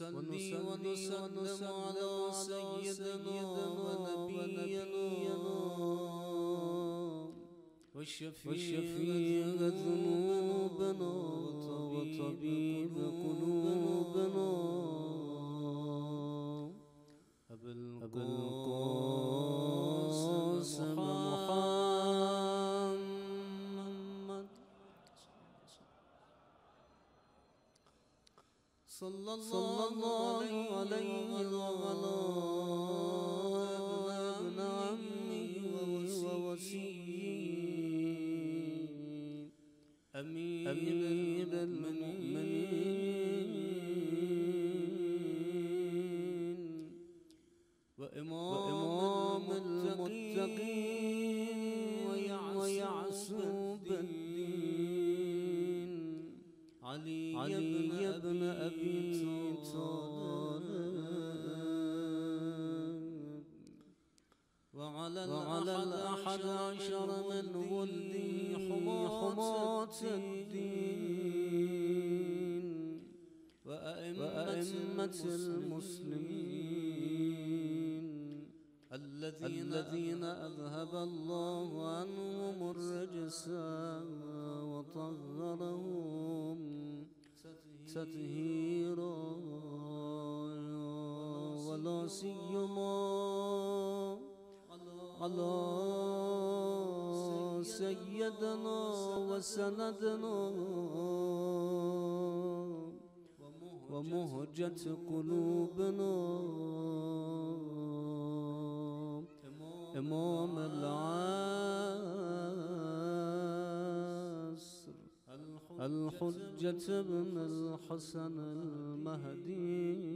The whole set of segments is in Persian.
ونصلي ونسلم على سيدنا ونبينا. وشفيع ذنوبنا وطبيب قلوبنا. أبي القاسم علي بن أبي طالب. وعلى الأحد عشر من ولده حماة الدين. وأئمة تطهيرا ولا سيما. على سيدنا وسندنا ومهجة قلوبنا. إمام العصر الحجة بن الحسن المهدي.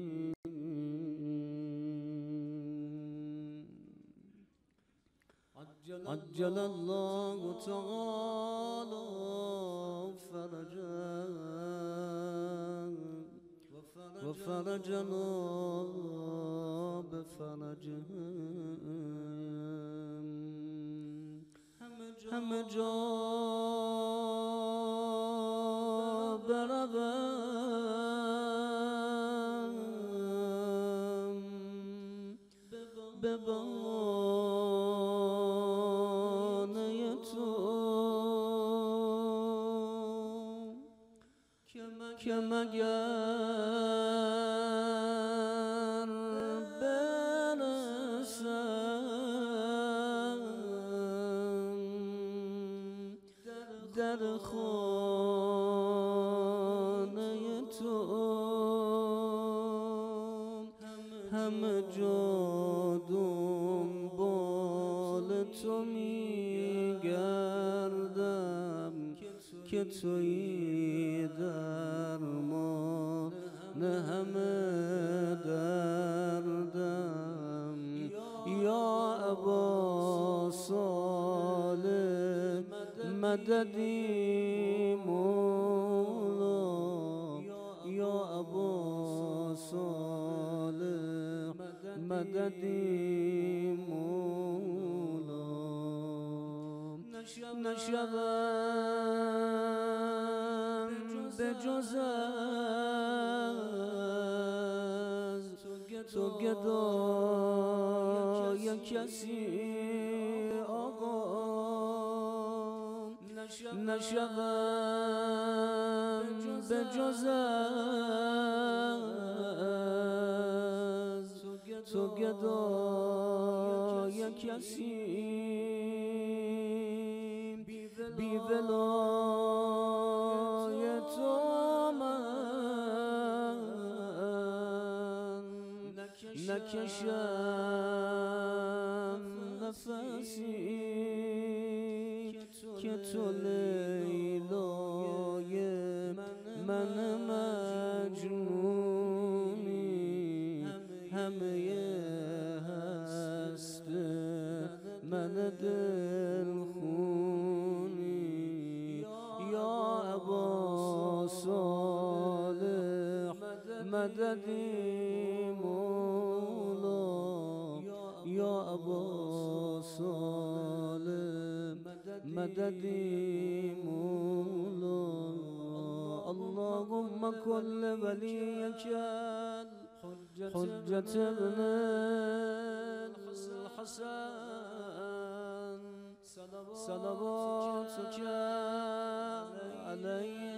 عجل الله تعالى فرجا وفرجنا بفرجه. هم جا بروم ببانه تو که مگر که توی درمان همه دردم. یا ابا صالح مددی گدای کسی آقا نشوم به جز از تو گدای کسی بی ولای تو من نکشم نفسی که تو لیلای من مجنونی همه هست من دل خونی یا عباس صالح مددی مولا اللهم كل وليك حجة ابن الحسن. صلواتك عليهم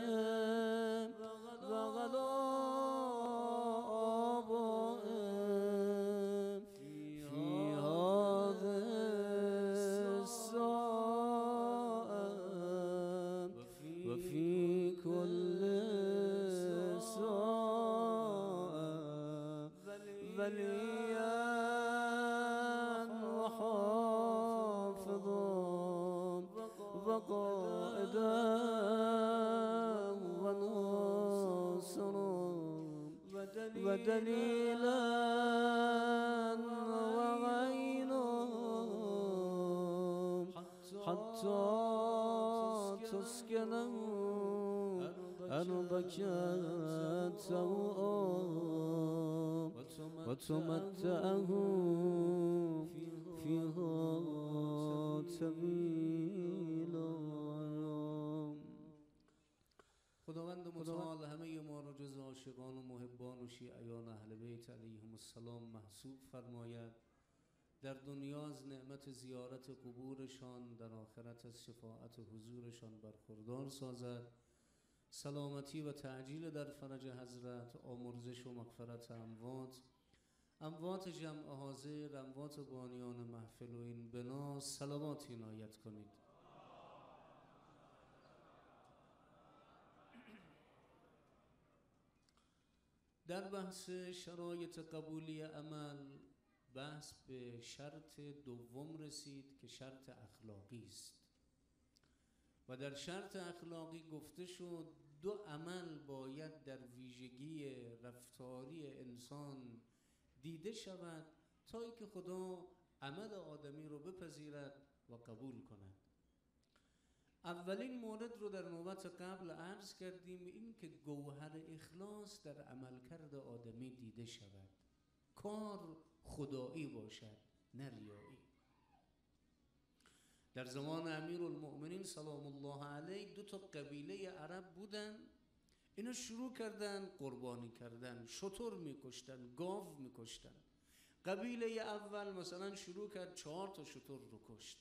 وفي كل سوء بليا وحافظ وقائد ونصر ودليلا وعين حتى تسكن أرضك توءا وتمتعه فيها طويلا خداوند متعال همه ما را جز عاشقان و محبان و شیعیان اهل بیت علیهم السلام محسوب فرماید. در دنیا از نعمت زیارت قبورشان در آخرت از شفاعت حضورشان برخوردار سازد. سلامتی و تعجیل در فرج حضرت آمرزش و مغفرت اموات. اموات جمع حاضر اموات بانیان محفل و این بنا. سلامات عنایت کنید. در بحث شرایط قبولی عمل بحث به شرط دوم رسید که شرط اخلاقی است. و در شرط اخلاقی گفته شد دو عمل باید در ویژگی رفتاری انسان دیده شود تا اینکه خدا عمل آدمی رو بپذیرد و قبول کند. اولین مورد رو در نوبت قبل عرض کردیم این که گوهر اخلاص در عملکرد آدمی دیده شود. کار خدایی باشد نه ریایی. در زمان امیر المؤمنین سلام الله علیه دو تا قبیله عرب بودن. اینا شروع کردن قربانی کردن شطور میکشتن گاو میکشتن. قبیله اول مثلا شروع کرد چهار تا شطور رو کشت.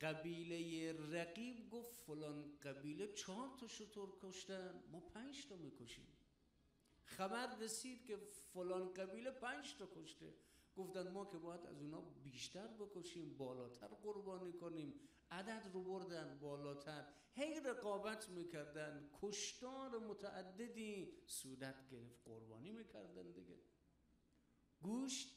قبیله رقیب گفت فلان قبیله چهار تا شطور کشتن ما پنج تا می‌کشیم. خبر رسید که فلان قبیله پنج تا کشته. گفتن ما که باید از اونا بیشتر بکشیم بالاتر قربانی کنیم. عدد رو بردن بالاتر. هی رقابت می‌کردن. کشتار متعددی صورت گرفت. قربانی می‌کردن دیگه. گوشت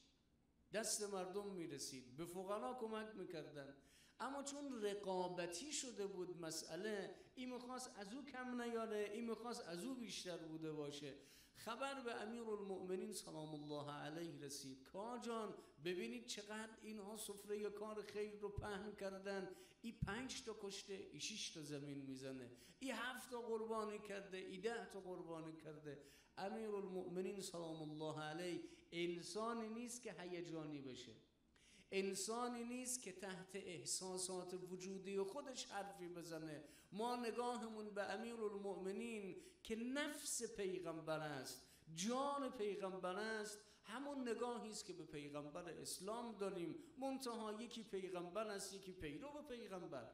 دست مردم می‌رسید. به فقرا کمک می‌کردن. اما چون رقابتی شده بود مسئله این می‌خواست از او کم نیاره این می‌خواست از او بیشتر بوده باشه. خبر به امیر المؤمنین سلام الله علیه رسید. کا جان ببینید چقدر اینها سفره کار خیر رو پهن کردن. ای پنج تا کشته ای شش تا زمین می‌زنه. ای هفت تا قربانی کرده ای ده تا قربانی کرده. امیر المؤمنین سلام الله علیه انسانی نیست که هیجانی بشه. انسانی نیست که تحت احساسات وجودی خودش حرفی بزنه. ما نگاهمون به امیر المؤمنین که نفس پیغمبر است جان پیغمبر است همون نگاهی است که به پیغمبر اسلام داریم. منتها یکی پیغمبر است یکی پیرو پیغمبر.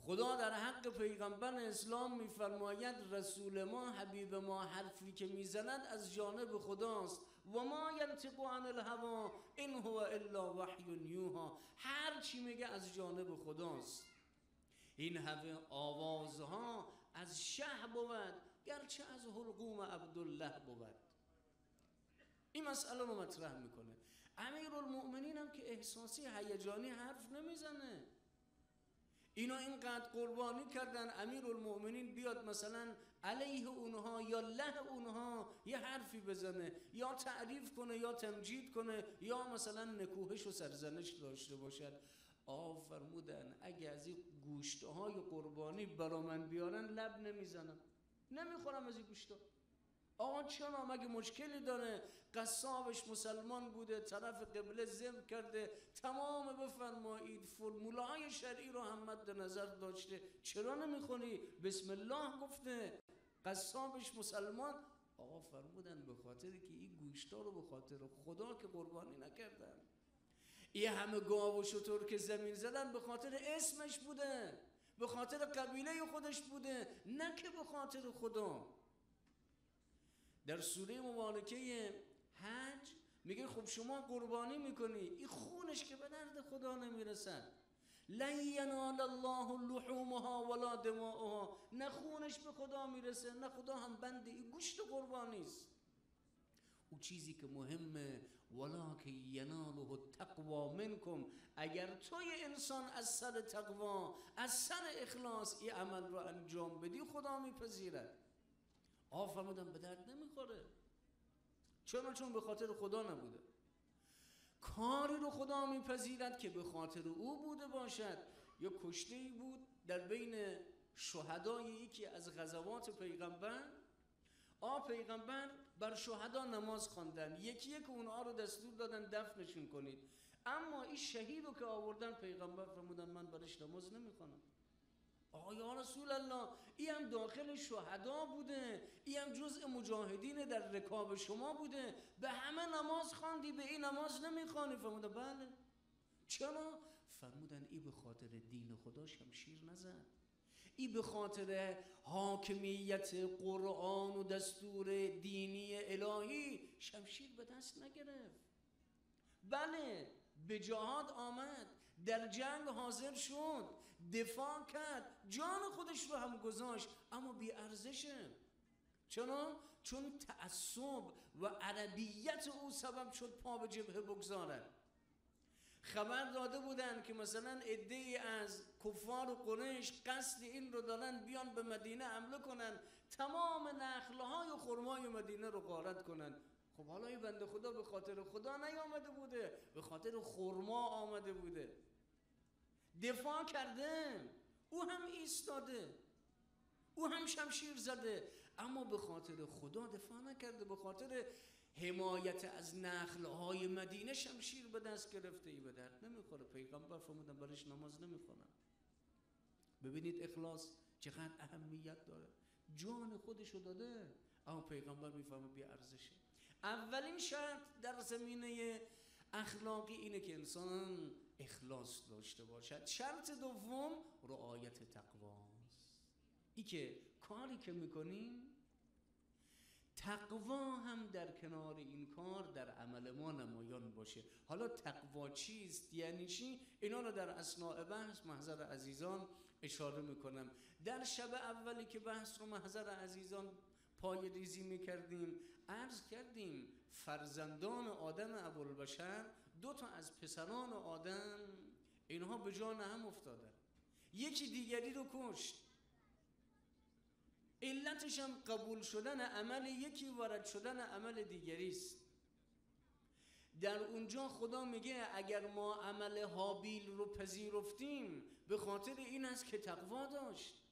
خدا در حق پیغمبر اسلام میفرماید رسول ما حبیب ما حرفی که می‌زند از جانب خداست. و ما ینطق عن الهوا این هو الا وحی یوها هر چی میگه از جانب خداست. این همه آوازها از شه بود گرچه از حلقوم عبدالله بود. این مسئله رو مطرح می‌کنه. امیر المؤمنین هم که احساسی هیجانی حرف نمی‌زنه. اینا اینقدر قربانی کردن امیر المؤمنین بیاد مثلا علیه اونها یا له اونها یه حرفی بزنه یا تعریف کنه یا تمجید کنه یا مثلا نکوهش و سرزنش داشته باشد. آ فرمودن اگه از این گوشت های قربانی برا من بیارن لب نمی‌زنم. نمی‌خورم از این گوشت آقا چرا؟ مگه مشکلی داره؟ قصابش مسلمان بوده طرف قبله ذبح کرده. تمام بفرمایید فرمولای شرعی رو هم مد نظر داشته. چرا نمی‌خونی؟ بسم الله گفته. قصابش مسلمان آقا فرمودن به خاطر که این گوشتا رو به خاطر خدا که قربانی نکردن. این همه گاو و شطور که زمین زدن به خاطر اسمش بوده به خاطر قبیله خودش بوده نه که به خاطر خدا. در سوره مبارکه حج میگه خب شما قربانی می‌کنی این خونش که به درد خدا نمی‌رسد لن ینال الله لحومها ولا دماؤها. نه خونش به خدا می‌رسه نه خدا هم بند این گوشت قربانی است او چیزی که مهمه که یناله التقوا منکم. اگر توی انسان از سر تقوا از سر اخلاص این عمل رو انجام بدی خدا میپذیرد. آ فرمودم به درد نمی‌خوره. چرا؟ چون به خاطر خدا نبوده. کاری رو خدا میپذیرد که به خاطر او بوده باشد. یا کشته ای بود در بین شهدای یکی از غزوات پیغمبر. آ پیغمبر بر شهدا نماز خواندن. یکی یک اونها رو دستور دادن دفنشون کنید. اما این شهید رو که آوردن پیغمبر فرمودن من برش نماز نمی‌خوانم. آقا یا رسول الله ای هم داخل شهدا بوده ای هم جزء مجاهدین در رکاب شما بوده. به همه نماز خواندی به این نماز نمی‌خوانی. فرموده بله. چرا؟ فرمودن ای به خاطر دین خدا شمشیر نزد ای به خاطر حاکمیت قرآن و دستور دینی الهی شمشیر به دست نگرفت. بله به جهاد آمد. در جنگ حاضر شد. دفاع کرد. جان خودش رو هم گذاشت اما بی ارزشه. چرا؟ چون تعصب و عربیت او سبب شد پا به جبهه بگذارد. خبر داده بودن که مثلا عده از کفار و قریش قصد این رو دارن بیان به مدینه حمله کنن. تمام نخله های و خرمای مدینه رو غارت کنن. خب حالا این بنده خدا به خاطر خدا نیامده بوده به خاطر خرما آمده بوده. دفاع کرده او هم ایستاده. او هم شمشیر زده. اما به خاطر خدا دفاع نکرده. به خاطر حمایت از نخلهای مدینه شمشیر به دست گرفته. ای به درد نمی‌خوره. پیغمبر فرمودن برش نماز نمی‌خونم ببینید اخلاص چقدر اهمیت داره. جان خودشو داده. اما پیغمبر می‌فهمه بی ارزشه. اولین شرط در زمینه اخلاقی اینه که انسان اخلاص داشته باشد. شرط دوم رعایت تقواست ای که کاری که می‌کنیم تقوا هم در کنار این کار در عمل ما نمایان باشه. حالا تقوا چیست؟ یعنی چی؟ اینا رو در اسناع بحث محضر عزیزان اشاره می‌کنم. در شب اولی که بحث رو محضر عزیزان پای ریزی می‌کردیم عرض کردیم فرزندان آدم ابوالبشر دو تا از پسران آدم اینها به جان هم افتادن. یکی دیگری رو کشت. علتش هم قبول شدن عمل یکی وارد شدن عمل دیگری است. در اونجا خدا میگه اگر ما عمل حابیل رو پذیرفتیم به خاطر این است که تقوا داشت.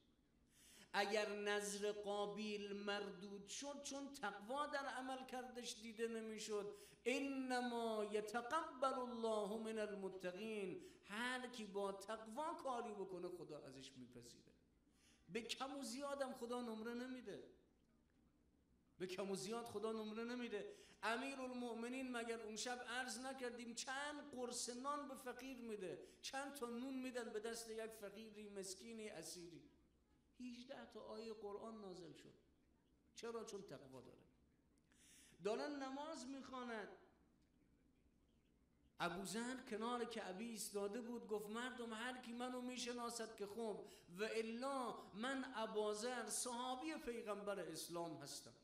اگر نظر قابیل مردود شد چون تقوا در عمل کردش دیده نمی‌شد. انما یتقبل الله من المتقین. هر کی با تقوا کاری بکنه خدا ازش میپذیره. به کم و زیادم خدا نمره نمیده. به کم و زیاد خدا نمره نمیده. امیر المؤمنین مگر اون شب عرض نکردیم چند قرص نان به فقیر میده. چند تا نون میدن به دست یک فقیری مسکینی اسیری. 18 تا آیه قرآن نازل شد. چرا؟ چون تقوا داره. دارن نماز می‌خواند ابوذر کنار کعبه ایستاده بود گفت مردم هر کی منو می‌شناسد که خوب و الا من ابازر صحابی پیغمبر اسلام هستم.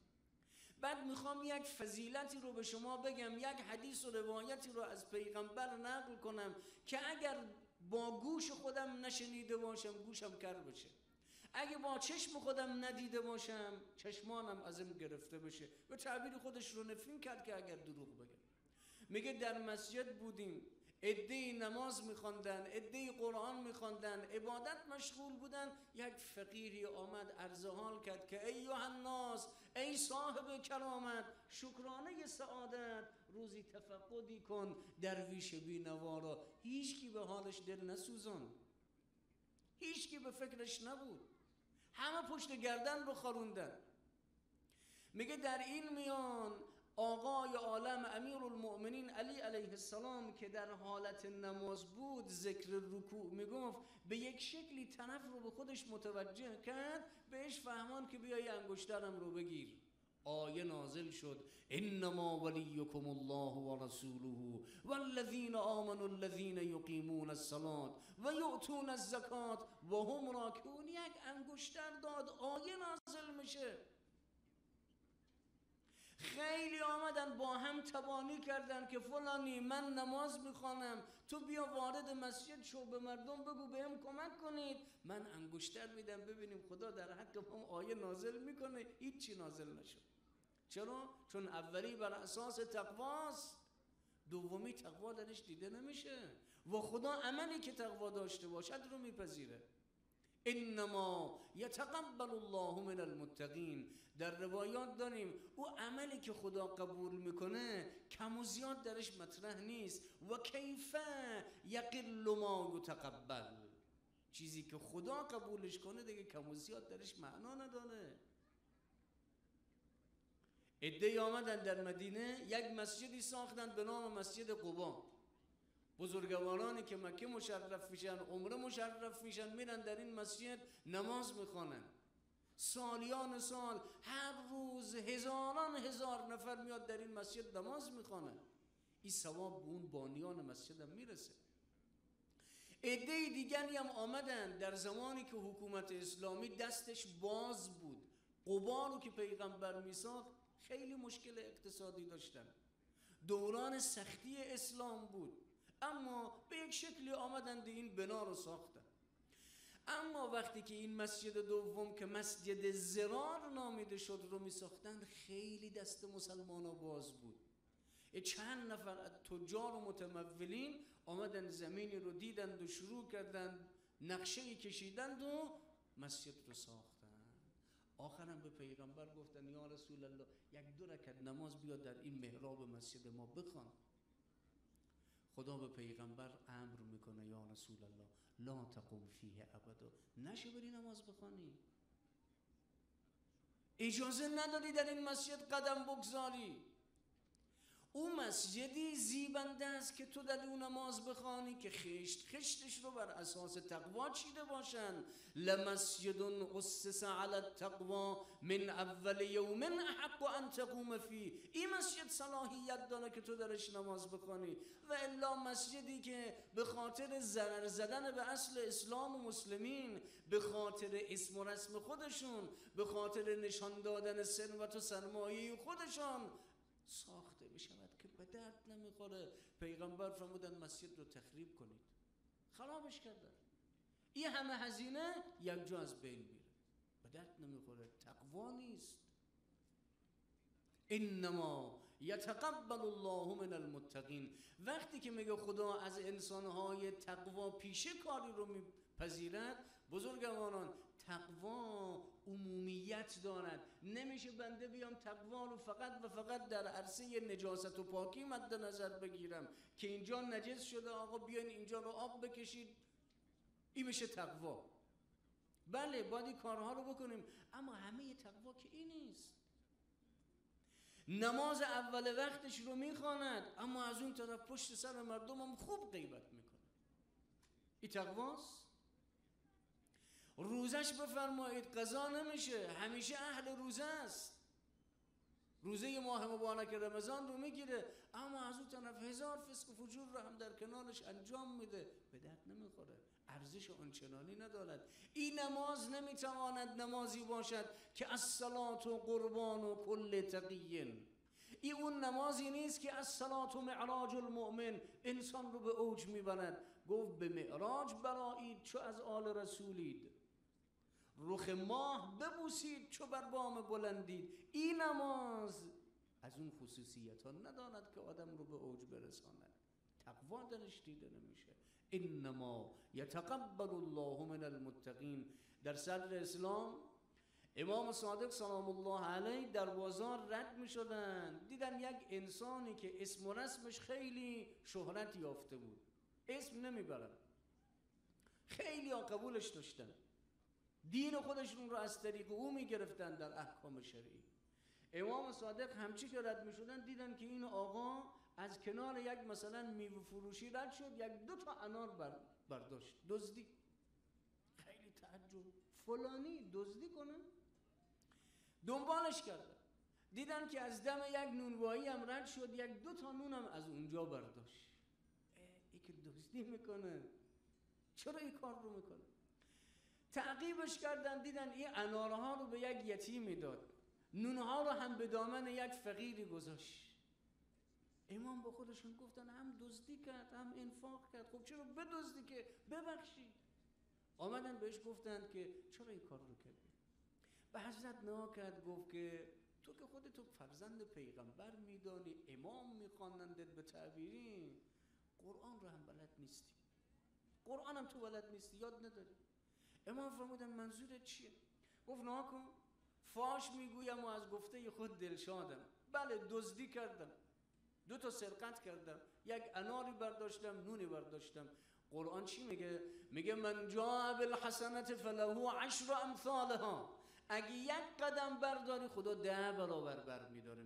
بعد می‌خوام یک فضیلتی رو به شما بگم یک حدیث و روایتی رو از پیغمبر نقل کنم که اگر با گوش خودم نشنیده باشم گوشم کر بشه. اگه با چشم خودم ندیده باشم چشمانم ازم گرفته بشه. به تعبیر خودش رو نفین کرد که اگر دروغ بگم میگه در مسجد بودیم عده نماز میخواندن عده قرآن میخواندن عبادت مشغول بودن. یک فقیری آمد عرض حال کرد که ای الناس ای صاحب کرامت شکرانه سعادت روزی تفقدی کن درویش بینوا هیچ کی به حالش دل نسوزان. هیچ کی به فکرش نبود. همه پشت گردن رو خاروندن. میگه در این میان آقای عالم امیر المؤمنین علی علیه السلام که در حالت نماز بود ذکر رکوع می‌گفت به یک شکلی طرف رو به خودش متوجه کرد بهش فهمان که بیای انگشترم رو بگیر. آیه نازل شد. انما ولیکم الله و رسوله آمنوا الذین یقیمون الصلاة و یؤتون الزکات و هم راکعون. یک انگشتر داد. آیه نازل میشه. خیلی آمدن با هم تبانی کردن که فلانی من نماز می‌خوانم. تو بیا وارد مسجد شو به مردم بگو بهم کمک کنید. من انگشتر میدم ببینیم خدا در حق هم آیه نازل می‌کنه. هیچی نازل نشد. چرا؟ چون اولی بر اساس تقواست. دومی تقوا درش دیده نمیشه. و خدا عملی که تقوا داشته باشد رو میپذیره. انما یتقبل الله من المتقین. در روایات داریم او عملی که خدا قبول می‌کنه کم و زیاد درش مطرح نیست. و کیفه یقل ما یتقبل. چیزی که خدا قبولش کنه دیگه کم و زیاد درش معنا نداره. ادهی آمدن در مدینه یک مسجدی ساختن به نام مسجد قبا. بزرگوارانی که مکه مشرف میشن عمره مشرف میشن میرن در این مسجد نماز می‌خوانن. سالیان سال هر روز هزاران هزار نفر میاد در این مسجد نماز می‌خوانن. این ثواب به اون بانیان مسجد هم می‌رسه. عده دیگری هم آمدن در زمانی که حکومت اسلامی دستش باز بود. قبا که پیغمبر میساخت خیلی مشکل اقتصادی داشتن. دوران سختی اسلام بود. اما به یک شکلی آمدند این بنا رو ساختن اما وقتی که این مسجد دوم که مسجد زرار نامیده شد رو می ساختن خیلی دست مسلمان ها باز بود. چند نفر از تجار و متمولین آمدن زمینی رو دیدند و شروع کردند نقشه کشیدند و مسجد رو ساختن. آخرم به پیغمبر گفتن یا رسول الله یک دو رکت نماز بیا در این محراب مسجد ما بخوان. خدا به پیغمبر امر می‌کنه یا رسول الله لا تقوم فیه ابدا. نشه بری نماز بخوانی. اجازه نداری در این مسجد قدم بگذاری. او مسجدی زیبنده است که تو در اون نماز بخوانی که خشت خشتش رو بر اساس تقوا چیده باشن. لمسجد اسس علی التقوا من اول یوم احق ان تقوم فی این مسجد صلاحیت داره که تو درش نماز بخوانی. و الا مسجدی که به خاطر ضرر زدن به اصل اسلام و مسلمین به خاطر اسم و رسم خودشون به خاطر نشان دادن ثروت و سرمایه خودشان درد نمی‌خوره پیغمبر فرمودن مسجد رو تخریب کنید. خرابش کردن. این همه هزینه یک جا از بین میره. به درد نمی‌خوره. تقوا نیست. انما یتقبل الله من المتقین. وقتی که میگه خدا از انسانهای تقوا پیشه کاری رو میپذیرد بزرگواران تقوا عمومیت دارد. نمیشه بنده بیام تقوا رو فقط و فقط در عرصه نجاست و پاکی مد نظر بگیرم. که اینجا نجس شده آقا بیاین اینجا رو آب بکشید. این میشه تقوا بله باید کارها رو بکنیم. اما همه تقوا که این نیست. نماز اول وقتش رو می‌خواند اما از اون طرف پشت سر مردم هم خوب غیبت می‌کنه. این تقواست روزش بفرمایید قضا نمیشه همیشه اهل روزه است. روزه ماه مبارک رمضان رو می‌گیره اما از اون طرف هزار فسق و فجور رو هم در کنارش انجام میده. به درد نمی‌خوره ارزش آنچنانی ندارد. این نماز نمی‌تواند نمازی باشد که از صلات و قربان و کل تقیین. این اون نمازی نیست که از صلات و معراج المؤمن انسان رو به اوج می‌برد. گفت به معراج برایید چو از آل رسولید. رخ ماه ببوسید چو بر بام بلندید. این نماز. از اون خصوصیت ها نداند که آدم رو به اوج برساند. تقوا درش دیده نمیشه. انما یتقبل الله من المتقین. در صدر اسلام امام صادق سلام الله علیه در بازار رد می شدن دیدن یک انسانی که اسم و رسمش خیلی شهرت یافته بود. اسم نمی‌برن خیلی قبولش داشتن. دین خودشون رو از طریق او می‌گرفتن در احکام شرعی. امام صادق همچی که رد می شدن دیدن که این آقا از کنار یک مثلا میوه فروشی رد شد یک دو تا انار بر برداشت. دزدی. خیلی تعجب. فلانی دزدی کنه. دنبالش کردن دیدن که از دم یک نونوایی هم رد شد یک دو تا نون هم از اونجا برداشت. ای که دزدی می‌کنه. چرا این کار رو می‌کنه؟ تعقیبش کردن دیدن این انارها رو به یک یتیمی داد نونها رو هم به دامن یک فقیری گذاشت. امام به خودشون گفتن هم دزدی کرد هم انفاق کرد. خب چرا بدزدی که؟ ببخشید آمدن بهش گفتند که چرا این کار رو کردی؟ به حضرت نها کرد گفت که تو که خودتو فرزند پیغمبر میدانی امام میخوانندت به تعبیری قرآن رو هم بلد نیستی. قرآن هم تو بلد نیستی یاد نداری. امام فرمودن منظورت چیه؟ گفت کن فاش می‌گویم و از گفته خود دلشادم بله دزدی کردم. دو تا سرقت کردم. یک اناری برداشتم نونی برداشتم. قرآن چی میگه؟ میگه من جا بالحسنت فله عشر امثالها. اگه یک قدم برداری خدا ده برابر بر میداره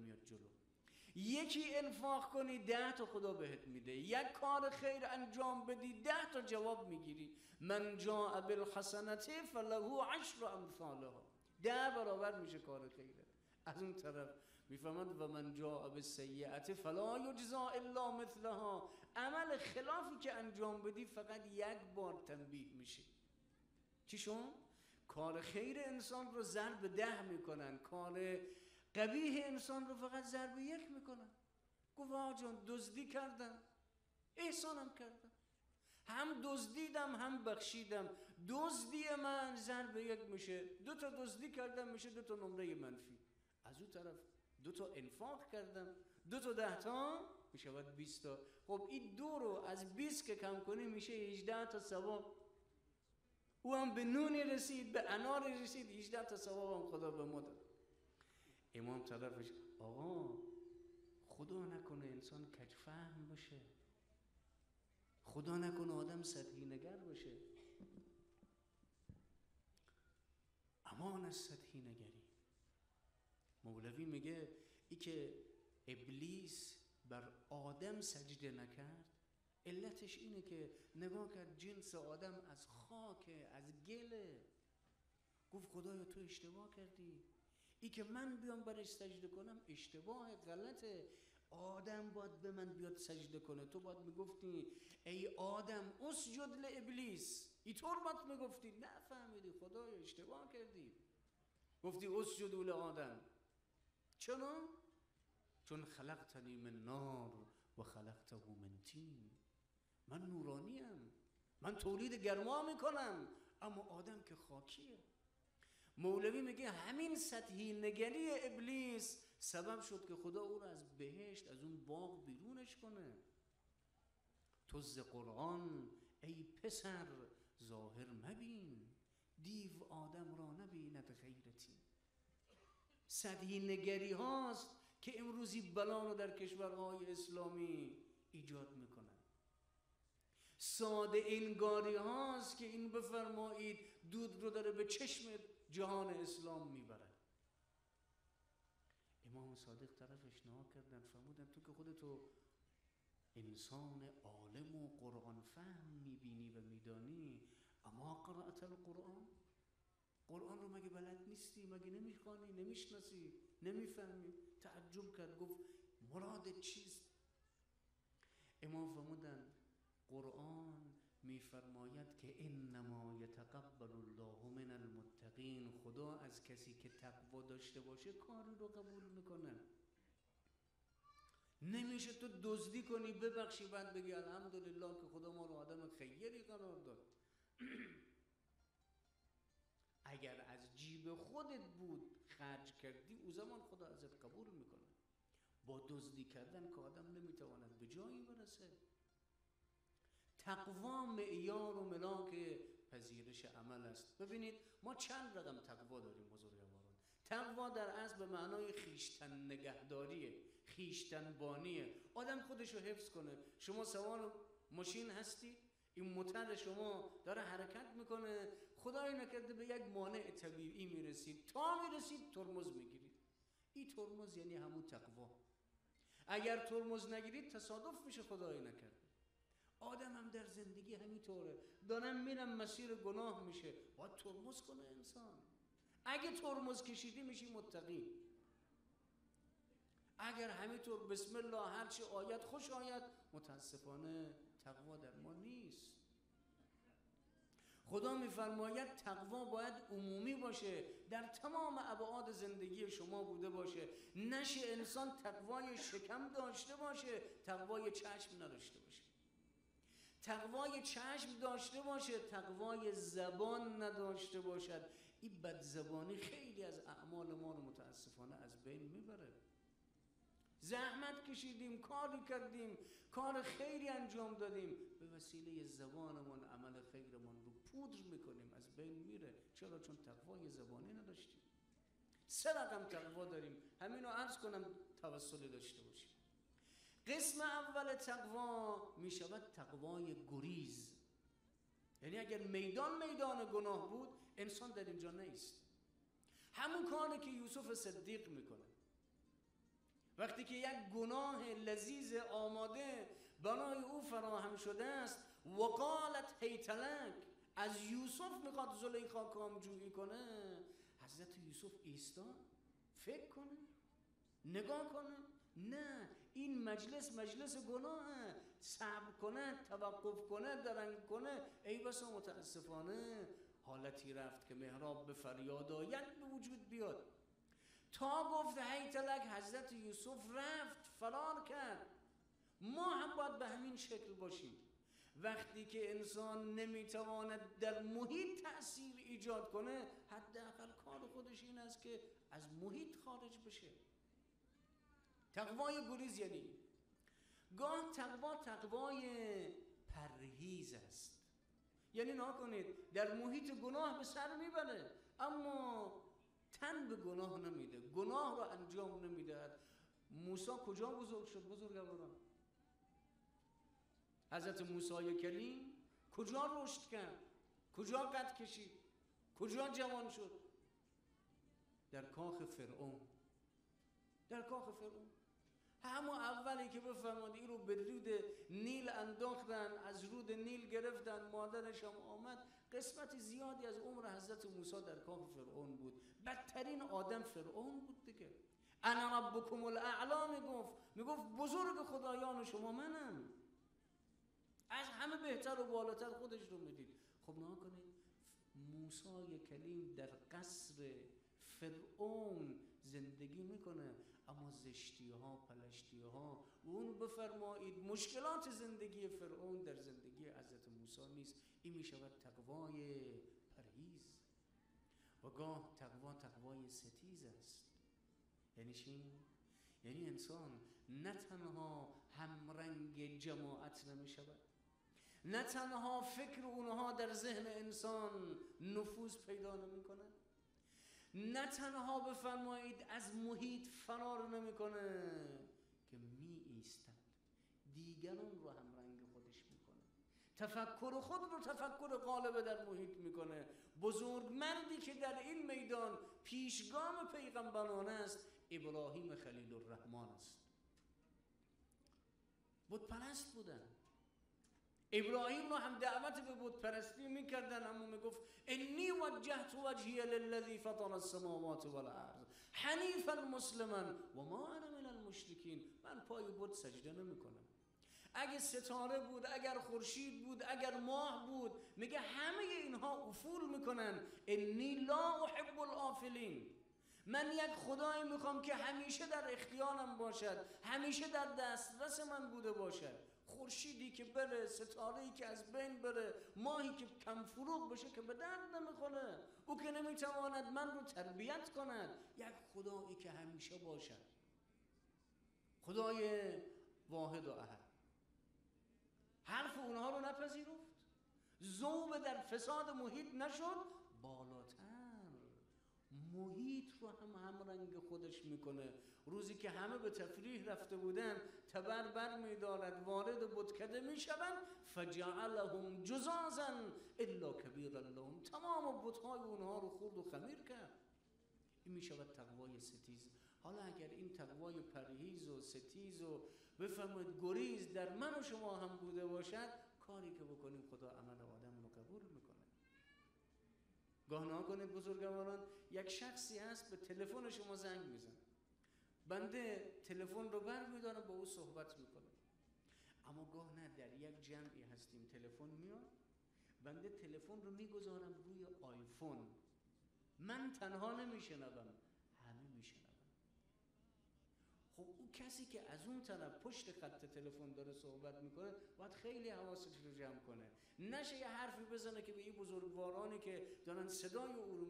یکی انفاق کنی ده تا خدا بهت میده. یک کار خیر انجام بدی ده تا جواب می‌گیری. من جا بالحسنت فله عشر امثالها ده برابر میشه کار خیره از اون طرف می‌فهمند و من جا بالسیئت فلا یجزا الا مثلها. عمل خلافی که انجام بدی فقط یک بار تنبیه میشه. چی شون؟ کار خیر انسان رو ضرب ده می‌کنن. کار قبیه انسان رو فقط ضرب یک می‌کنن. گفت جان دزدی کردم. احسانم کردم. هم دزدیدم هم بخشیدم. دزدی من ضرب یک میشه. دو تا دزدی کردم میشه دو تا نمره منفی. از اون طرف دو تا انفاق کردم. دو تا ده تا میشه باید 20 تا. خب این دو رو از 20 که کم کنی میشه 18 تا ثواب. او هم به نونی رسید به اناری رسید. 18 تا ثواب هم خدا به ما امام طرفش آقا خدا نکنه انسان کج فهم باشه. خدا نکنه آدم سطحی نگر باشه. امان از سطحی نگری. مولوی میگه ای که ابلیس بر آدم سجده نکرد علتش اینه که نگاه کرد جنس آدم از خاک از گله. گفت خدایا تو اشتباه کردی. ای که من بیام برش سجده کنم اشتباه غلطه. آدم باید به من بیاد سجده کنه. تو باید می‌گفتی ای آدم اسجد ابلیس اینطور باید می‌گفتی. نه فهمیدی خدایا اشتباه کردی. گفتی اسجد آدم چرا؟ چون خلقتنی من نار و خلقته من تین. من نورانیم. من تولید گرما می‌کنم. اما آدم که خاکیه. مولوی میگه همین سطحی نگری ابلیس. سبب شد که خدا او را از بهشت از اون باغ بیرونش کنه. تو ز قرآن ای پسر ظاهر مبین. دیو آدم را نبیند غیرتی. سطحی نگری هاست که امروزی بلا رو در کشورهای اسلامی ایجاد می‌کنن ساده انگاری هاست که این بفرمایید دود رو داره به چشم جهان اسلام می‌بره. امام صادق طرفش نها کردن فرمودن تو که خودتو انسان عالم و قرآن فهم می‌بینی و میدانی اما قرأت القرآن؟ قرآن رو مگه بلد نیستی؟ مگه نمی‌خوانی؟ نمی‌شناسی؟ نمی‌فهمی؟ تعجب کرد گفت مراد چیست؟ امام فرمودن قرآن میفرماید که انما یتقبل الله من المتقین خدا از کسی که تقوا داشته باشه کاری رو قبول می‌کنه. نمیشه تو دزدی کنی ببخشی بعد بگی الحمدلله که خدا ما رو آدم خیری قرار داد. اگر از جیب خودت بود خرج کردی او زمان خدا ازت قبول می‌کنه. با دزدی کردن که آدم نمی‌تواند به جایی برسه. تقوا معیار و ملاک پذیرش عمل است. ببینید ما چند رقم تقوا داریم بزرگواران تقوا در اصل به معنای خیشتن نگهداریه خیشتن بانیه آدم خودش رو حفظ کنه. شما سوار ماشین هستی این موتر شما داره حرکت می‌کنه. خدای نکرده به یک مانع طبیعی می‌رسید. تا می‌رسید ترمز می‌گیرید. این ترمز یعنی همون تقوا اگر ترمز نگیرید تصادف میشه خدای نکرده. آدم هم در زندگی همینطوره. دارم میرم مسیر گناه میشه. باید ترمز کنه انسان. اگه ترمز کشیدی میشی متقی. اگر همینطور بسم الله هرچی آیت خوش آید متاسفانه تقوا در ما نیست. خدا میفرماید تقوا باید عمومی باشه. در تمام ابعاد زندگی شما بوده باشه. نشه انسان تقوای شکم داشته باشه تقوای چشم نداشته باشه. تقوای چشم داشته باشه تقوای زبان نداشته باشد. این بدزبانی خیلی از اعمال ما رو متاسفانه از بین می‌بره. زحمت کشیدیم کاری کردیم کار خیری انجام دادیم. به وسیله زبانمون عمل خیرمون رو پودر می‌کنیم از بین میره. چرا؟ چون تقوای زبانی نداشتیم. سه رقم تقوا داریم. همینو عرض کنم توسل داشته باشیم. قسم اول تقوا می شود تقوای گریز. یعنی اگر میدان میدان گناه بود انسان در اینجا نیست. همون کاری که یوسف صدیق می‌کنه وقتی که یک گناه لذیذ آماده برای او فراهم شده است وقالت هیتلک از یوسف می‌خواد زلیخا کامجویی کنه حضرت یوسف ایستاد فکر کنه نگاه کنه نه این مجلس مجلس گناه صبر کنه توقف کنه درنگ کنه. ای بسا متاسفانه حالتی رفت که محراب به فریاد آید به وجود بیاد. تا گفت هیتلک حضرت یوسف رفت فرار کرد. ما هم باید به همین شکل باشیم. وقتی که انسان نمی‌تواند در محیط تأثیر ایجاد کنه حداقل کار خودش این است که از محیط خارج بشه. تقوای گریز یعنی. گاه تقوا تقوای پرهیز است. یعنی کنید در محیط گناه به سر می‌بره اما تن به گناه نمیده گناه رو انجام نمی‌دهد. موسی کجا بزرگ شد بزرگواران حضرت موسی کلیم کجا رشد کرد؟ کجا قد کشید؟ کجا جوان شد؟ در کاخ فرعون. در کاخ فرعون. همون اولی که بفرماد این رو به رود نیل انداختن از رود نیل گرفتن مادرش هم آمد. قسمت زیادی از عمر حضرت موسی در کاخ فرعون بود. بدترین آدم فرعون بود دیگه. انا ربکم الاعلا می‌گفت می‌گفت بزرگ خدایان شما منم. از همه بهتر و بالاتر خودش رو می‌دید. خب نه کنید موسی کلیم در قصر فرعون زندگی می‌کنه. اما زشتی ها پلشتی ها اون بفرمایید مشکلات زندگی فرعون در زندگی حضرت موسی نیست. این می شود تقوای پرهیز. و گاه تقوا تقوای ستیز است. یعنی چی؟ یعنی انسان نه تنها همرنگ جماعت نمی شود نه تنها فکر اونها در ذهن انسان نفوذ پیدا نمی کنه نه تنها بفرمایید از محیط فرار نمی‌کنه که می ایستد دیگران رو هم رنگ خودش می‌کنه. تفکر خود رو تفکر غالب در محیط می‌کنه. بزرگ مردی که در این میدان پیشگام پیغمبران است ابراهیم خلیل الرحمن است. بود پرست بودن. ابراهیم رو هم دعوت به بود پرستی می‌کردن اما می‌گفت انی وجهت وجهی للذی فطر السماوات والارض حنیفا مسلما و ما انا من المشرکین. من پای بود سجده نمی‌کنم. اگه ستاره بود اگر خورشید بود اگر ماه بود میگه همه اینها افول می‌کنن. انی لا احب الافلین من یک خدایی می‌خوام که همیشه در اختیارم باشد همیشه در دسترس من بوده باشد. خورشیدی که بره ستاره که از بین بره ماهی که کم فروغ بشه که به درد نمی‌خوره. او که نمی‌تواند من رو تربیت کند یک خدایی که همیشه باشد. خدای واحد و احد. حرف اونها رو نپذیرفت. زوب در فساد محیط نشد محیط رو هم همرنگ خودش می‌کنه. روزی که همه به تفریح رفته بودن تبر بر میدارد وارد بتکده می‌شوند فجعلهم جزازا الا کبیر لهم. تمام بتهای اونها رو خورد و خمیر کرد. این می‌شود تقوای ستیز. حالا اگر این تقوای پرهیز و ستیز و بفهمید گریز در من و شما هم بوده باشد کاری که بکنیم خدا عمل آدم رو قبول می‌کنه نگاه کنید بزرگواران یک شخصی هست به تلفن شما زنگ میزن بنده تلفن رو بر میدارم با او صحبت می‌کنم اما گاه نه در یک جمعی هستیم تلفن میاد. بنده تلفن رو می‌گذارم روی آیفون. من تنها نمیشنوم. خب اون کسی که از اون طرف پشت خط تلفن داره صحبت می‌کنه باید خیلی حواسش رو جمع کنه. نشه یه حرفی بزنه که به این بزرگوارانی که دارن صدای او رو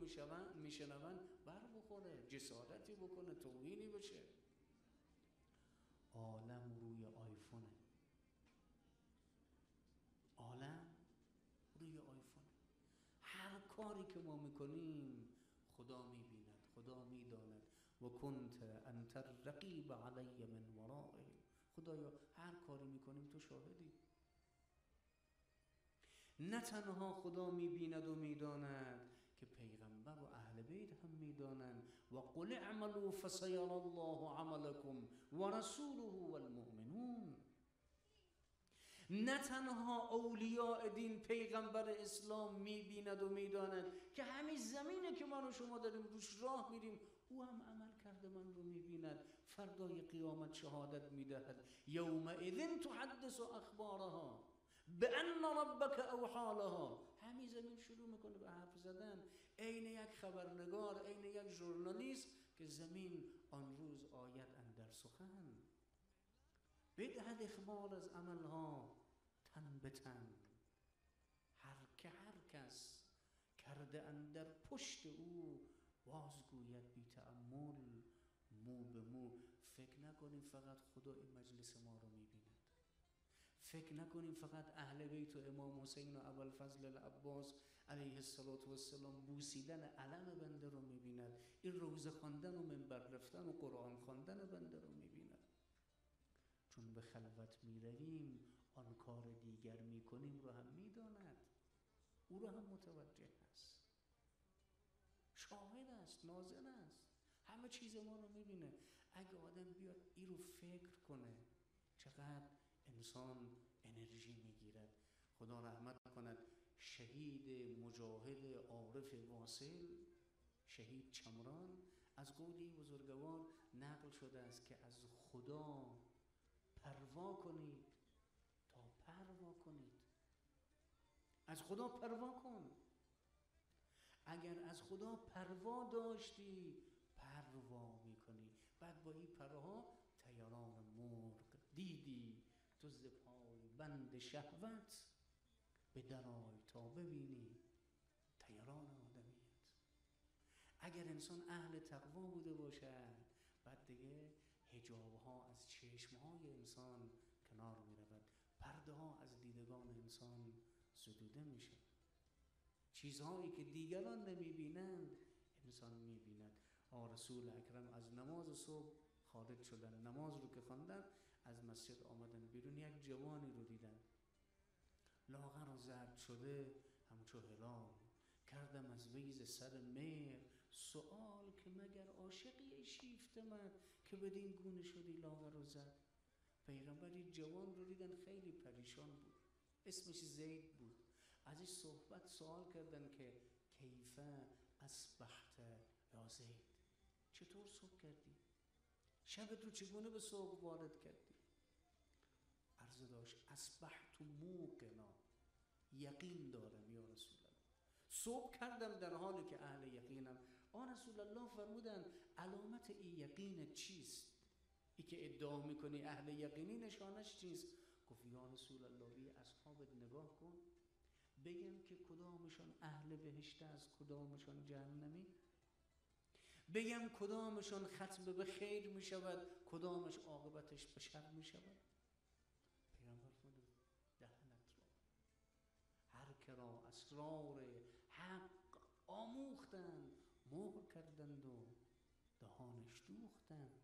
میشنون بر بخوره جسارتی بکنه توهینی بشه. عالم روی آیفونه. عالم روی آیفونه. هر کاری که ما می‌کنیم خدا می‌بیند خدا می‌داند. و کنت انت الرقیب علی من ورائه. خدایا هر کاری می‌کنیم تو شاهدی. نه تنها خدا می‌بیند و می‌داند که پیغمبر و اهل بیت هم می‌دانند. و قل اعملوا فسیر الله عملكم و رسوله والمؤمنون نه تنها اولیاء دین پیغمبر اسلام می‌بیند و می‌داند که همین زمینه که ما و شما داریم روش راه میریم او هم عمل کرده من رو می‌بیند. فردای قیامت شهادت می‌دهد. یومئذ تحدث اخبارها. به ان ربک اوحالها همین زمین شروع می‌کنه به حرف زدن. عین یک خبرنگار عین یک ژورنالیست که زمین آن روز آید اندر سخن. بدهد اخبار از عملها تن به تن. هر که هر کس کرده اندر پشت او بازگوید بی تعمل مو به مو. فکر نکنیم فقط خدا این مجلس ما رو می‌بیند. فکر نکنیم فقط اهل بیت و امام حسین و اول فضل العباس علیه السلام بوسیدن علم بنده رو می‌بیند. این روزه خواندن و منبر رفتن و قرآن خواندن بنده رو می‌بیند. چون به خلوت می‌رویم آن کار دیگر می‌کنیم رو هم می‌داند. او رو هم متوجه است شاهد است ناظر است. همه چیز ما رو می‌بینه. اگه آدم بیاد این رو فکر کنه چقدر انسان انرژی می‌گیرد. خدا رحمت کند شهید مجاهد عارف واصل شهید چمران. از قول بزرگوار نقل شده است که از خدا پروا کنید تا پروا کنید. از خدا پروا کن. اگر از خدا پروا داشتی پروا می‌کنی. بعد با این پرها تیاران مرغ. دیدی؟ تو ز پای بند شهوت به درای تا ببینی تیاران آدمیت. اگر انسان اهل تقوا بوده باشد بعد دیگه هجاب ها از چشم های انسان کنار می رود پرده ها از دیدگان انسان زدوده میشه چیزهایی که دیگران نمی بینند انسان می بیند رسول اکرم از نماز صبح خارج شدن. نماز رو که خواندن از مسجد آمدن بیرون یک جوانی رو دیدن. لاغر و زرد شده همچو هلال. کردم از ویز سر میر سوال که مگر عاشقی شیفت من که بدین گونه شدی لاغر و زرد؟ پیغمبری جوان رو دیدن خیلی پریشان بود. اسمش زید بود. ازش صحبت سوال کردن که کیفه اصبحت یا زید؟ چطور صبح کردی؟ شبت رو چگونه به صبح وارد کردی؟ عرض داشت اصبحت موقنا. یقین دارم یا رسول الله. صبح کردم در حالی که اهل یقینم. آن رسول الله فرمودن علامت این یقین چیست؟ ای که ادعا می‌کنی اهل یقینی نشانش چیست؟ گفت یا رسول الله ای اصحابت نگاه کن. بگم که کدامشان اهل بهشت است کدامشان جهنمی؟ بگم کدامشان ختم به خیر می شود کدامش عاقبتش به شر می شود. پیغمبر فرمود دهنت را. اسرار حق آموختند مهر کردند و دهانش دوختند.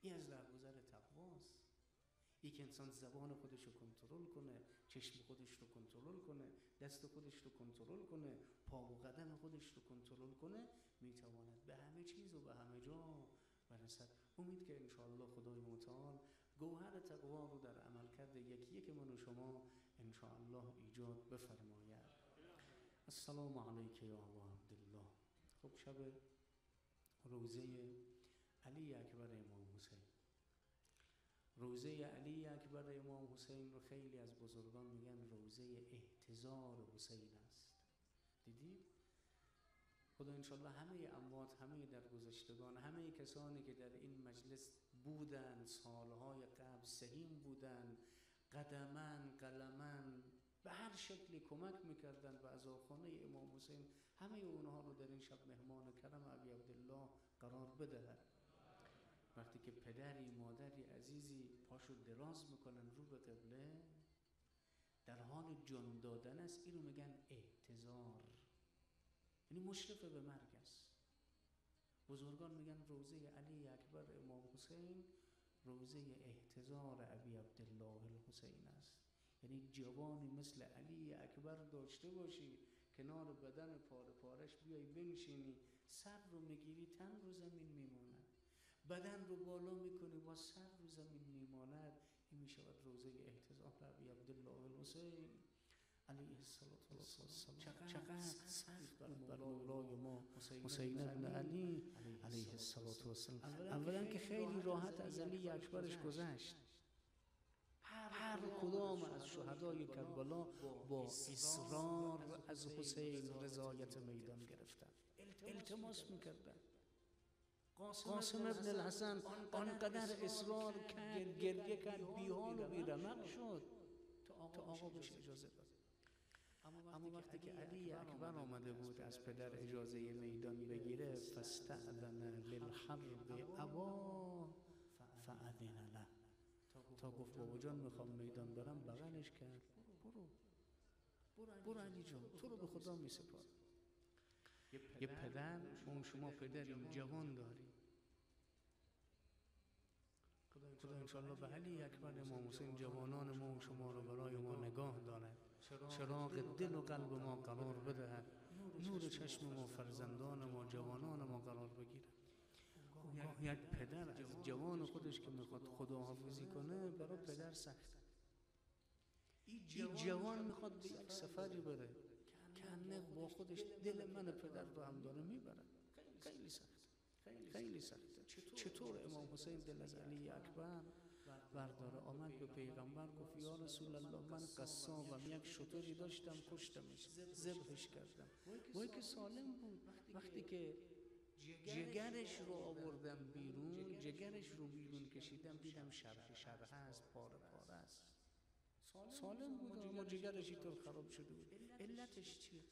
این از درگذر تقواست. یک انسان زبان خودش رو کنترل کنه. چشم خودش رو کنترل کنه دست خودش رو کنترل کنه پا و قدم خودش رو کنترل کنه می‌تواند به همه چیز و به همه جا برسد. امید که انشاءالله خدای متعال گوهر تقوا رو در عمل کرده یکی یک من و شما انشاءالله ایجاد بفرماید. السلام علیک یا ابا عبدالله. خب شب روزه علی اکبر امام روزه علی اکبر امام حسین رو خیلی از بزرگان میگن روزه احتضار حسین است دیدید؟ خدا انشالله همه اموات همه در گذشتگان همه کسانی که در این مجلس بودن سالهای قبل سهیم بودن قدمن قلمن به هر شکلی کمک می‌کردن به عزاخانه امام حسین همه اونها رو در این شب مهمان کرم ابی عبدالله قرار بدهد وقتی که پدری مادری عزیزی پاشو دراز می‌کنن رو به قبله در حال جان دادن است اینو میگن احتضار یعنی مشرف به مرگ است. بزرگان میگن روزه علی اکبر امام حسین روزه احتضار ابی عبدالله الحسین است. یعنی جوانی مثل علی اکبر داشته باشی کنار بدن پاره پارش بیای بنشینی سر رو می‌گیری تن رو زمین میماند بدن رو بالا می‌کنی با سر رو زمین میماند. این می‌شود روزه احتضار ابی عبدالله الحسین علیه السلام چقدر سخت بر مولای ما. حسین ابن علی علیه السلام اولا که خیلی راحت از علی اکبرش گذشت. هر کدام از شهدای کربلا با اصرار از حسین رضایت میدان گرفتن التماس می‌کردن قاسم ابن الحسن آنقدر اصرار کرد گریه کرد بیحال و بیرمق شد. تا آقا بهش اجازه داد. اما وقتی که علی اکبر آمده بود از پدر اجازه میدان بگیره فاستأذن للحرب ابا. فأذن له. تا گفت بابا جان می‌خوام میدان برم. بغلش کرد. برو. برو علی جان تو رو به خدا میسپارم یه پدر اون شما پدری جوان داری. خدا انشاءالله. به علی اکبر امام حسین جوانان ما و شما رو برای ما نگاه دارد چراغ دل و قلب ما قرار بدهد نور چشم ما فرزندان ما جوانان ما قرار بگیرد یک پدر از جوان خودش که می‌خواد خداحافظی کنه برای پدر سخت. این جوان می‌خواد به یک سفری بره کنه با خودش. دل من پدر رو هم داره می‌بره. خیلی سخت. خیلی سخته. چطور امام حسین دل از علی اکبر برداره؟ آمد به پیغمبر گفت یا رسول الله من قصابم یک شطوری داشتم کشتمش ذبحش کردم. وای که سالم بود. وقتی که جگرش رو آوردم بیرون جگرش رو بیرون کشیدم دیدم شرح شرح است پاره پاره است سالم بود اما جگرش اینطور خراب شده بود. علتش چیه؟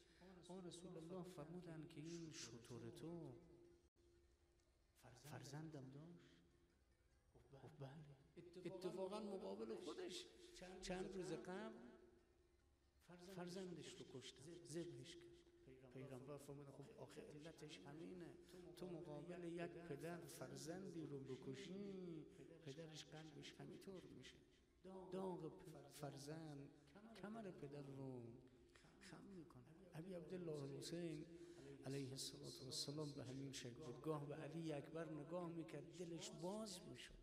آن رسول الله فرمودن که این شطور تو فرزندم داشت. گفت بله. اتفاقا مقابل خودش چند روز قبل فرزندش رو کشتن ذبحش کرد. پیغمبر فرمود خب آخه علتش همینه. تو مقابل یک پدر فرزندی رو بکشی پدرش قلبش همینطور میشه. داغ فرزند کمر پدر رو خم می‌کنه. ابی عبدالله حسین علیه السلام به همین شکل بود. گاه به علی اکبر نگاه می‌کرد دلش باز می‌شد.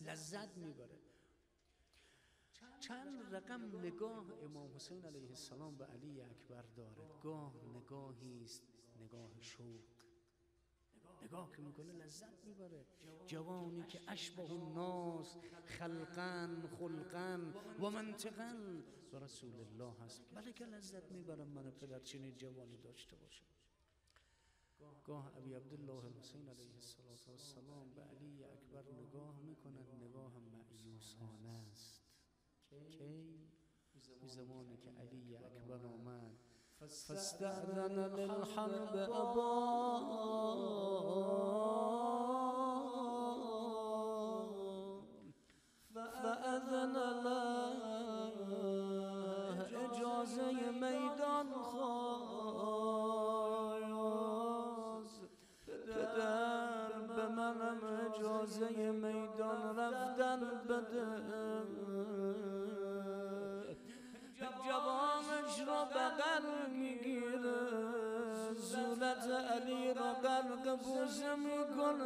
لذت می‌بره چند رقم نگاه امام حسین علیه السلام به علی اکبر دارد. گاه نگاهی است نگاه شوق. نگاه که می‌کنه لذت می‌بره. جوانی که اشبه الناس خلقن خلقن و منطقا و رسول الله هست. بله که لذت می‌برم من پدر چنین جوانی داشته باشه. گاه ابی عبدالله حسین علیه السلام به علی اکبر نگاه می‌کنند نگاه معیوسانه است. کی؟ زمانی که علی اکبر آمد. فاستأذن للحرب أباه فأذن له إجازة ميدان خاص. تدار به منم ميدان میدان رفتن جوام شرب قلبي زلت ألي قلب بوسم كل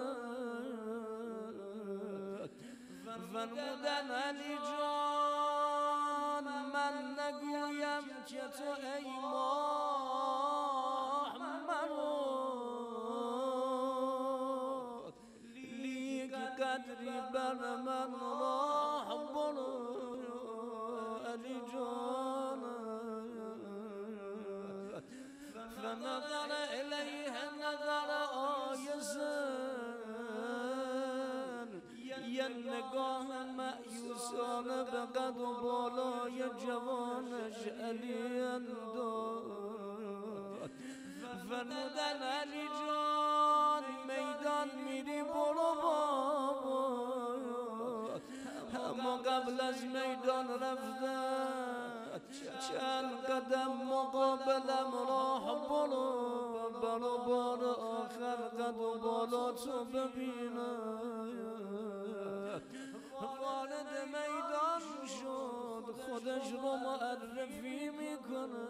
فرمودن علی جان من نگویم که تو ای ماه منو لیک قدری بر من راه برو. فنظر الیه نظر آیزن یه نگاه معیوسانه به قد و بالای جوانش علی انداد فرمودن علی جان میدان میری برو بابا اما قبل از میدان رفتن چند قدم مقابلم راه برو برو بار قد بالا تو ببینم وارد میدان شد خودش رو معرفی میکنه.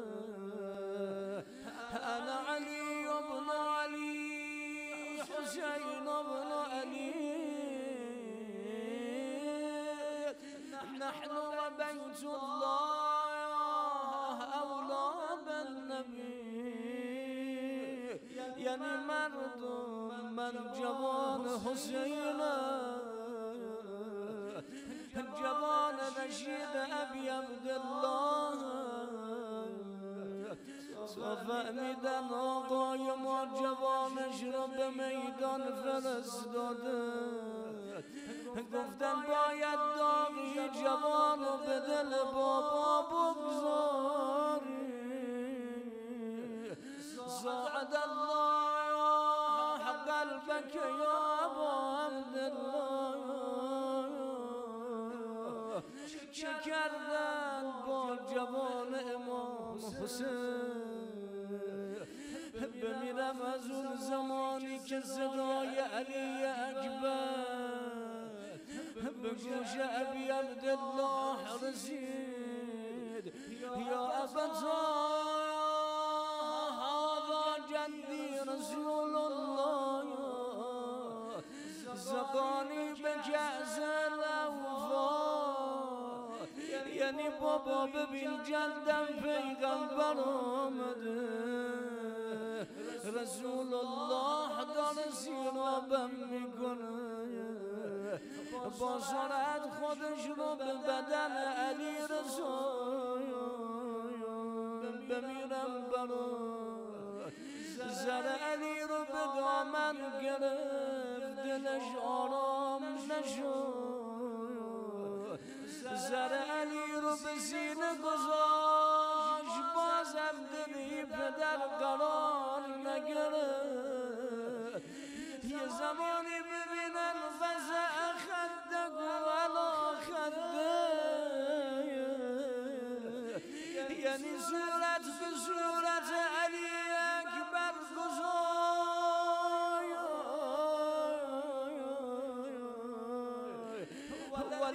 أنا علی ابن علی حسین ابن علی. نحن وبيت الله أولى بالنبي يعني مردم من جوان حسين جوان رشید ابی عبدالله فهمیدن آقای ما جوانش را به میدان فرستاده. گفتن باید داغی جوان رو به دل بابا بگذاری. ساعد قلبك یا ابا عبدالله چه کردن با جوان امام حسین؟ بمیرم از اون زمانی که صدای علی اکبر به گوش ابی عبدالله رسید. یا ابتا رزقوني بجازلة وفوق يعني بابا ببين جدا في غنبرهم رسول الله دار سيرا بمي با سرعت خودش رو به بدن علی رسول بمیرم برو زر علی رو به دامن گرفت دلش آرام نشد. زر علی رو به سینه گذاشت. بازم دلی پدر قرار نگرفت. یه زمانی ببینن وزع خده گوالا خده یعنی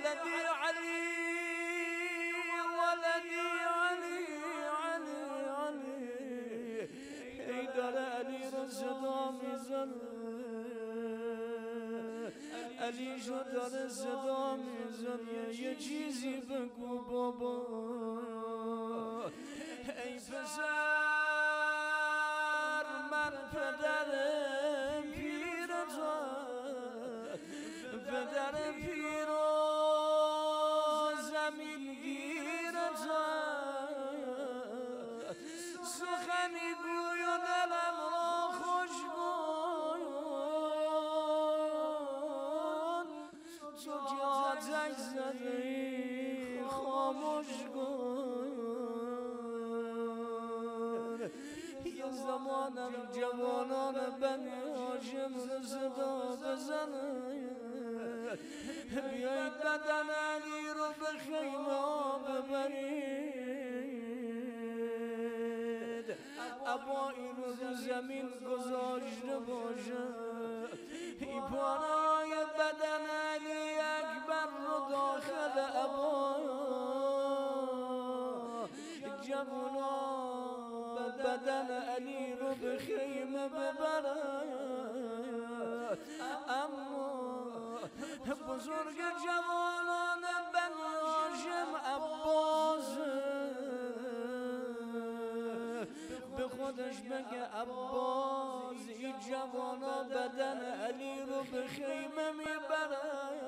ولدي علي ولدي علي علي علي. حيدر علي رزدام زل علي جدر رزدام زل يجيزي بكو بابا أي پسر من في رجال پدرم پیرزا زمین گیر سخنی گوی و دلم را خوش کن. تو که زده خاموش کن. یه زمانم جوانان بنی هاشم صدا بزنه بیایید بدن با روز زمین گذاشته باشه. ای پانای بدن علی اکبر رو داخل عبا جوانا بدن علی رو به خیمه ببرن اما بزرگ جوان خودش بگه عباس این جوانا بدن علی رو به خیمه می‌برن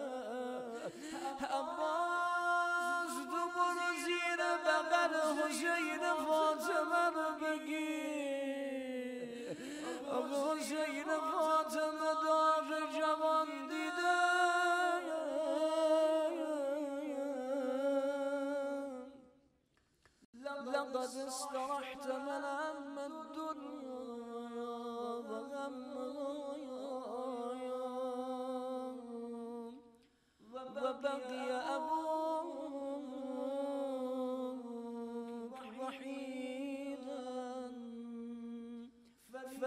عباس تو برو زیر بغل حسین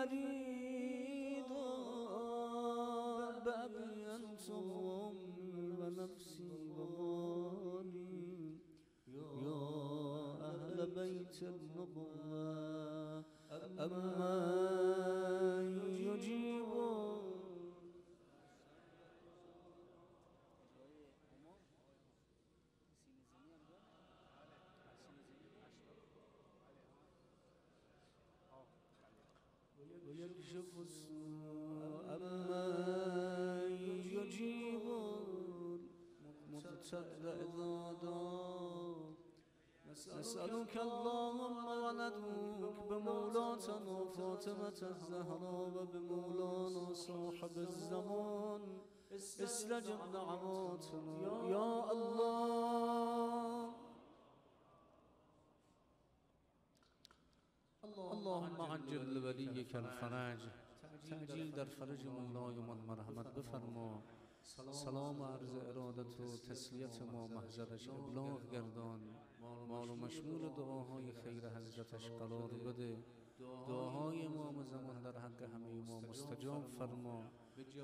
بديد بأبي أنصر ونفسي وضاني يا أهل بيت النبي ويكشف السوء أما يجيبون مضطر إذا دار نسألك اللهم وندعوك بمولاتنا فاطمة الزهراء وبمولانا صاحب الزمان. استجب دعواتنا. يا الله. اللهم عجل لوليك الفرج تعجیل در فرج مولایمان مرحمت بفرما. سلام عرض ارادت و تسلیت ما محضرش ابلاغ گردان. مال و مشمول دعاهای خیر حضرتش قرار بده. دعاهای امام زمان در حق همه ما مستجاب فرما.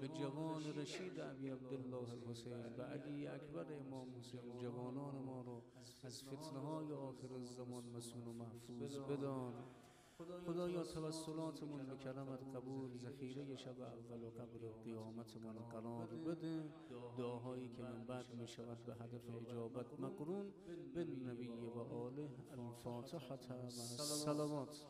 به جوان رشید ابی عبدالله حسین و علی اکبر امام حسین جوانان ما رو از فتنه های آخر الزمان مسون و محفوظ بدان. خدایا توسلاتمون به کرمت قبول ذخیره شب اول و قبر قیامتمون قرار بده. دعاهایی که من بعد می شود به هدف اجابت مقرون. بالنبی و آله الفاتحة. و السلامات